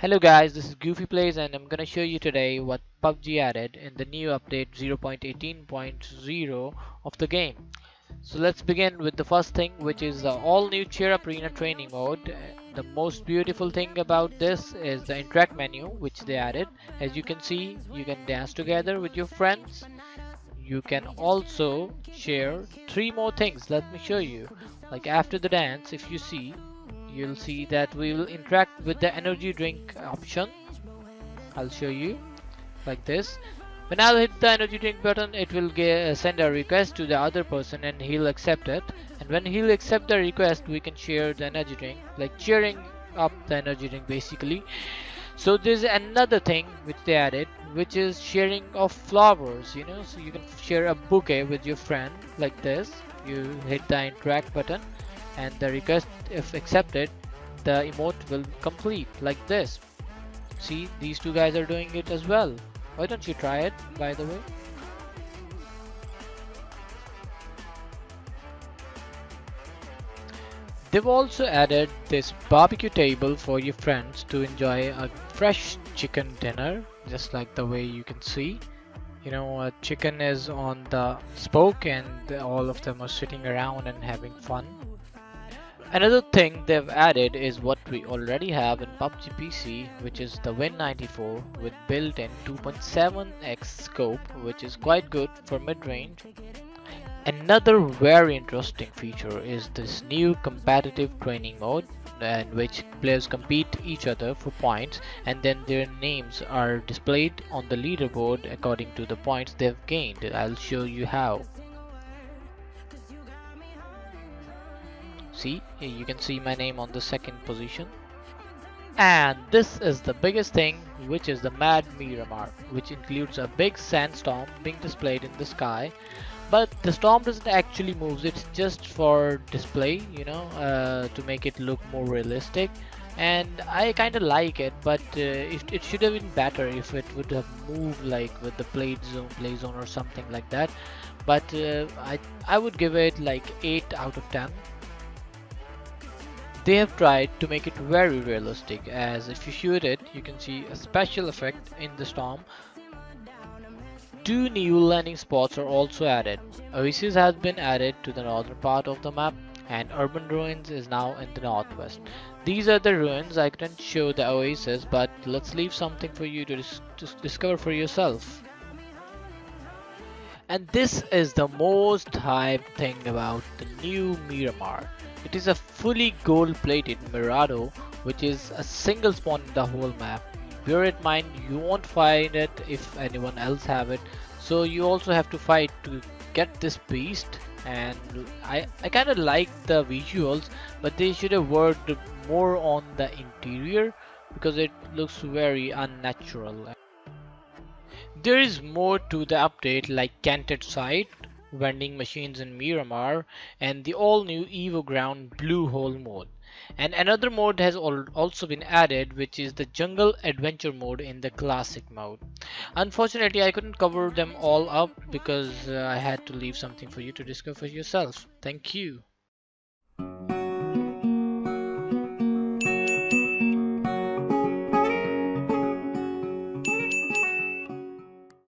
Hello guys, this is Goofy Plays and I'm gonna show you today what PUBG added in the new update 0.18.0 of the game. So let's begin with the first thing which is the all new Cheer Park arena training mode. The most beautiful thing about this is the interact menu which they added. As you can see, you can dance together with your friends. You can also share three more things. Let me show you. Like after the dance, if you see, you'll see that we will interact with the energy drink option. I'll show you like this. When I'll hit the energy drink button it will get, uh, send a request to the other person and he'll accept it. And when he'll accept the request we can share the energy drink like cheering up the energy drink basically. So there's another thing which they added which is sharing of flowers you know. So you can share a bouquet with your friend like this. You hit the interact button and the request if accepted the emote will complete like this. See these two guys are doing it as well. Why don't you try it by the way? They've also added this barbecue table for your friends to enjoy a fresh chicken dinner just like the way you can see. You know a chicken is on the spoke and all of them are sitting around and having fun Another thing they've added is what we already have in PUBG PC which is the Win94 with built-in 2.7x scope which is quite good for mid-range. Another very interesting feature is this new competitive training mode in which players compete each other for points and then their names are displayed on the leaderboard according to the points they've gained. I'll show you how. See. You can see my name on the second position. And this is the biggest thing which is the Mad Miramar which includes a big sandstorm being displayed in the sky. But the storm doesn't actually move it's just for display you know uh, to make it look more realistic. And I kind of like it but uh, it, it should have been better if it would have moved like with the play zone play zone or something like that. But uh, I, I would give it like 8 out of 10 they have tried to make it very realistic as if you shoot it you can see a special effect in the storm. Two new landing spots are also added. Oasis has been added to the northern part of the map and Urban Ruins is now in the northwest. These are the ruins, I couldn't show the oasis but let's leave something for you to, dis to discover for yourself. And this is the most hyped thing about the new Miramar. It is a fully gold plated Mirado which is a single spawn in the whole map. Bear in mind you won't find it if anyone else have it so you also have to fight to get this beast and I, I kinda like the visuals but they should have worked more on the interior because it looks very unnatural. There is more to the update like canted sight vending machines in Miramar, and the all-new Evo Ground Blue Hole mode. And another mode has al also been added which is the Jungle Adventure mode in the Classic mode. Unfortunately I couldn't cover them all up because uh, I had to leave something for you to discover yourself. Thank you.